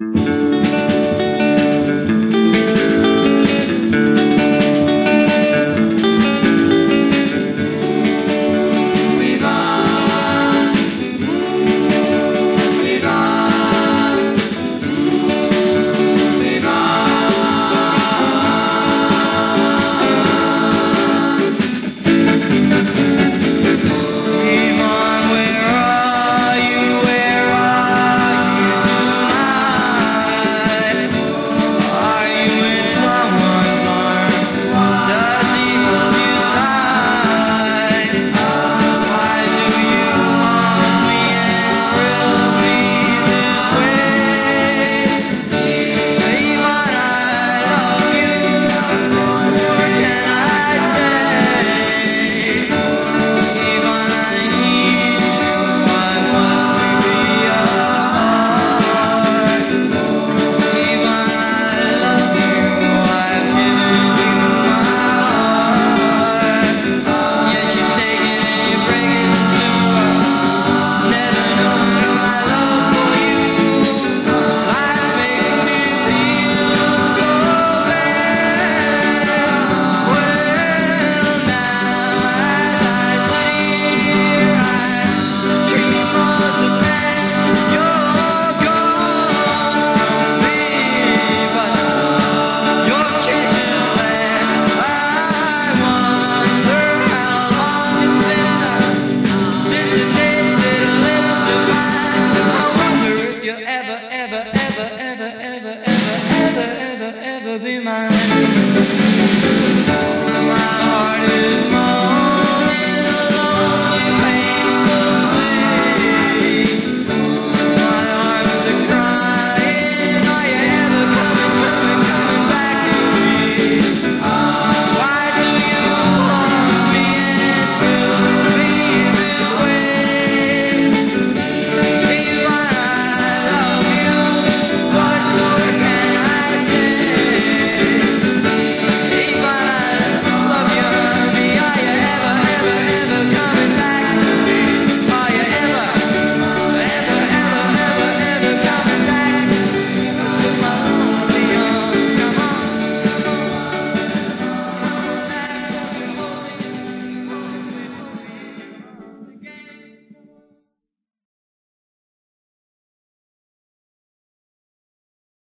ever, ever, ever,